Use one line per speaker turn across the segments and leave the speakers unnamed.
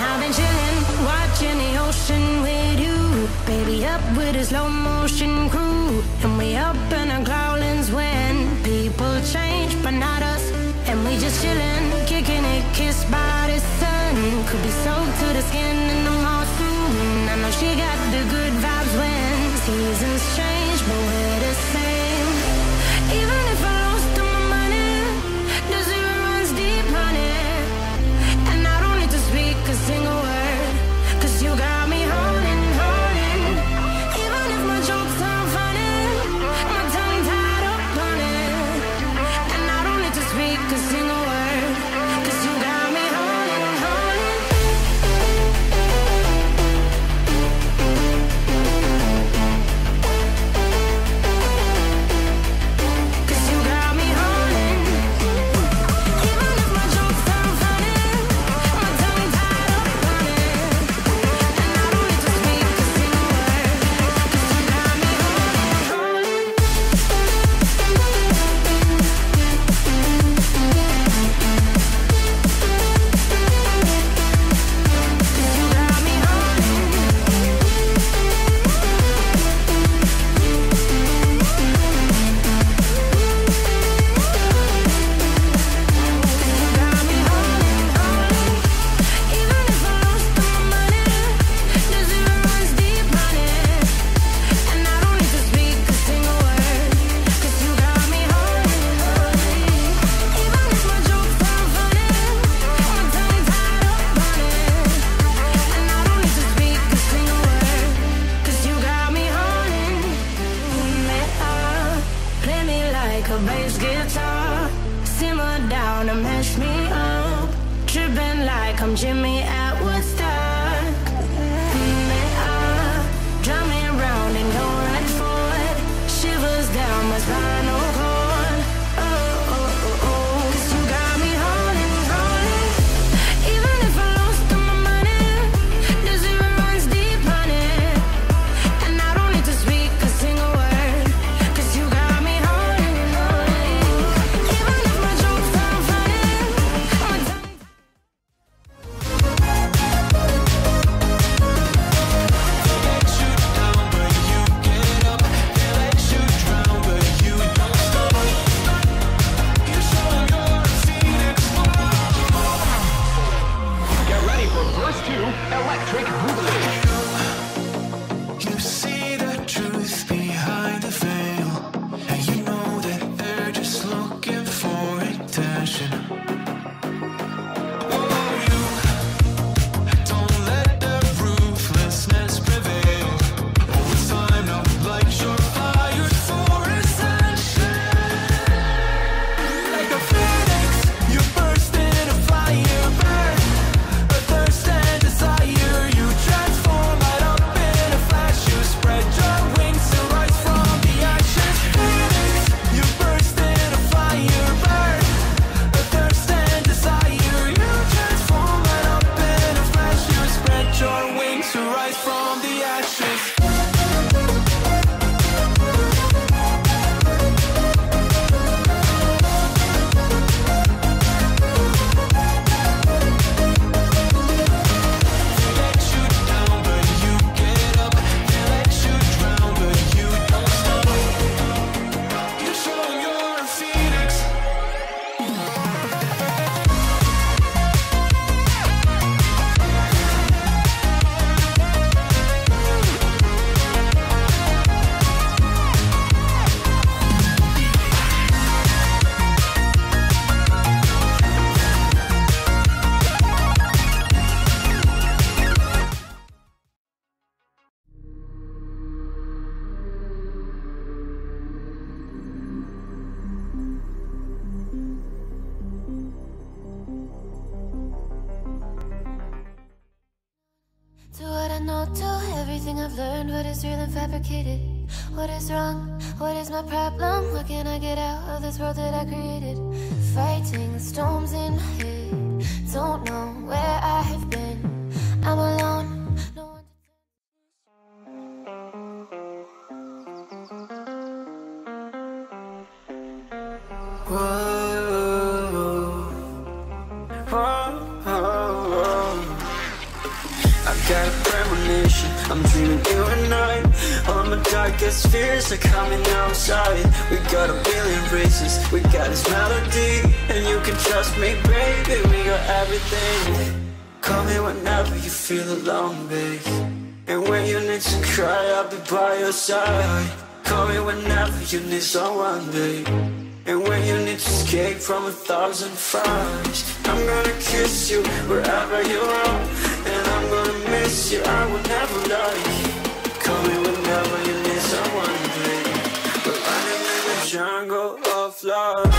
I've been chillin', watchin' the ocean with you. Baby, up with a slow motion crew. And we up in our growlings when people change, but not us. And we just chillin', kickin' it, kissed by the sun. Could be soaked to the skin Jimmy
Allen. Jimmy. cannot tell everything I've learned. What is real and fabricated? What is wrong, what is my problem? What can I get out of this world that I created? Fighting the storms in my head Don't know where I have been. I'm alone.
Whoa. I'm dreaming you and I. All my darkest fears are coming outside. We got a billion races We got this melody. And you can trust me, baby. We got everything. Call me whenever you feel alone, babe. And when you need to cry I'll be by your side. Call me whenever you need someone, babe. And when you need to escape from a thousand fires I'm gonna kiss you wherever you are. And I'm miss you, I will never lie Call me whenever you need someone, baby We're running in the jungle of love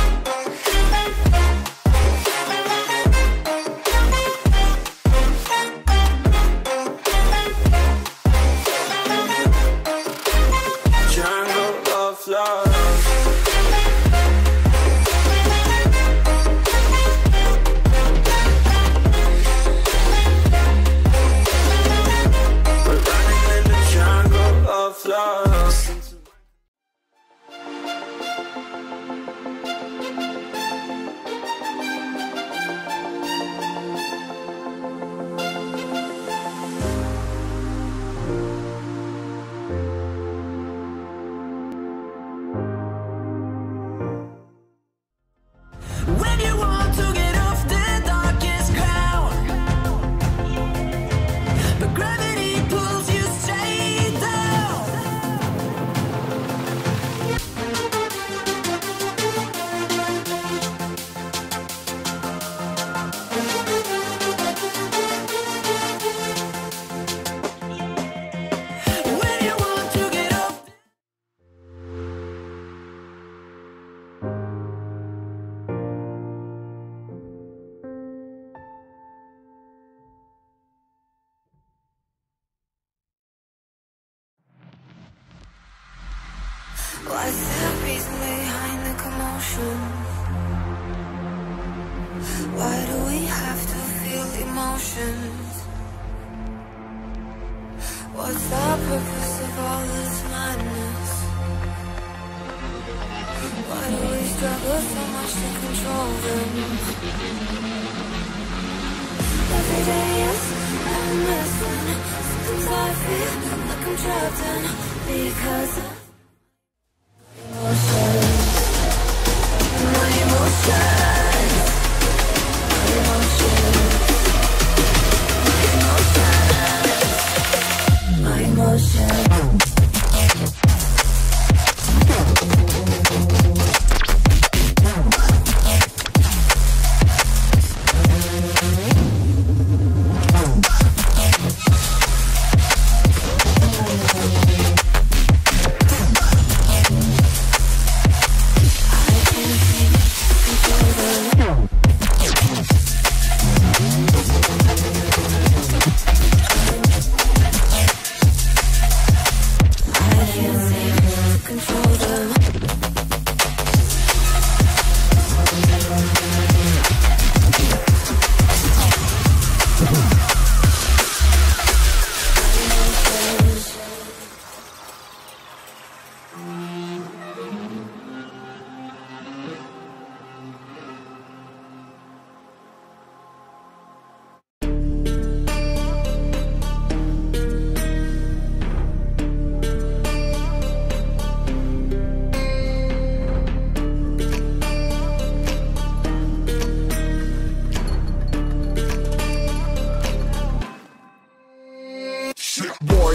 What's the reason behind the commotion? Why do we have to feel emotions? What's the purpose of all this madness? Why do we struggle so much to control them? Every day is I'm missing. Sometimes I feel like I'm trapped in because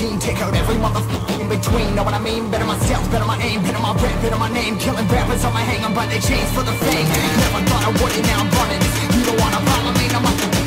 Team, take out every motherfucker in between. Know what I mean? Better myself, better my aim, better my rap, better my name. Killing rappers on my hang, I'm by the chains for the fame. Never thought I would it, now I'm running. You don't wanna follow me,